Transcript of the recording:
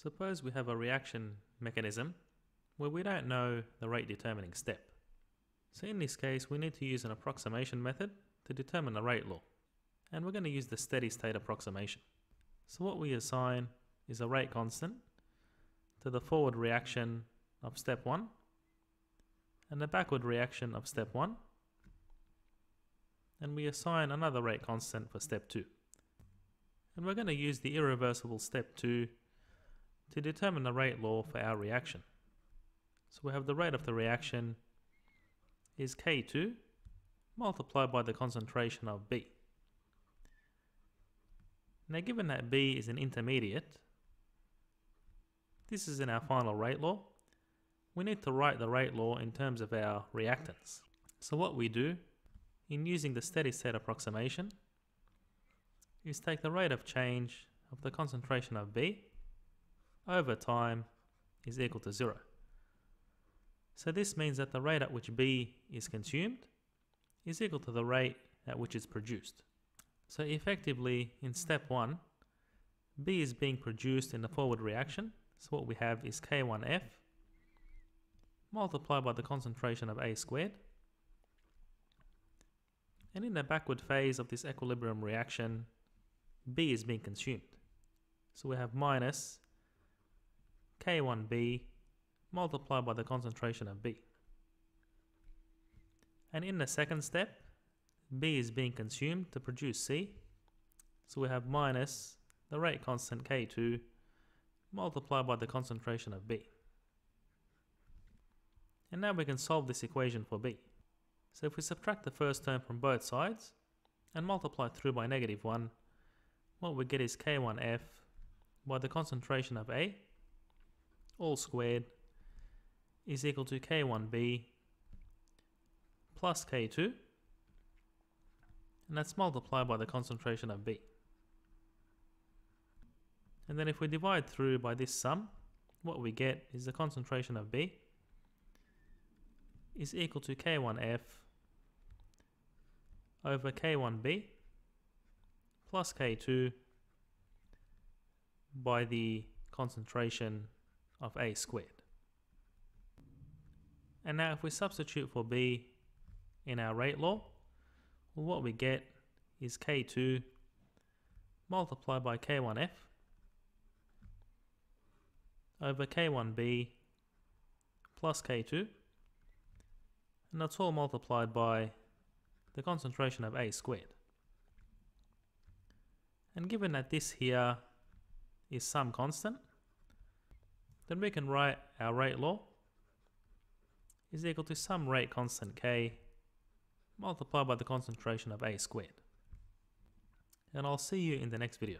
Suppose we have a reaction mechanism where we don't know the rate determining step. So in this case, we need to use an approximation method to determine the rate law. And we're going to use the steady state approximation. So what we assign is a rate constant to the forward reaction of step 1 and the backward reaction of step 1 and we assign another rate constant for step 2. And we're going to use the irreversible step 2 to determine the rate law for our reaction. So we have the rate of the reaction is K2 multiplied by the concentration of B. Now given that B is an intermediate, this is in our final rate law, we need to write the rate law in terms of our reactants. So what we do, in using the steady state approximation, is take the rate of change of the concentration of B over time is equal to zero. So this means that the rate at which B is consumed is equal to the rate at which it's produced. So effectively, in step one, B is being produced in the forward reaction. So what we have is K1F multiplied by the concentration of A squared. And in the backward phase of this equilibrium reaction, B is being consumed. So we have minus K1B multiplied by the concentration of B. And in the second step, B is being consumed to produce C. So we have minus the rate constant K2 multiplied by the concentration of B. And now we can solve this equation for B. So if we subtract the first term from both sides and multiply through by negative 1, what we get is K1F by the concentration of A all squared is equal to K1b plus K2 and that's multiplied by the concentration of B. And then if we divide through by this sum, what we get is the concentration of B is equal to K1F over K1B plus K2 by the concentration of a squared. And now if we substitute for b in our rate law, well, what we get is k2 multiplied by k1f over k1b plus k2 and that's all multiplied by the concentration of A squared. And given that this here is some constant, then we can write our rate law is equal to some rate constant K multiplied by the concentration of A squared. And I'll see you in the next video.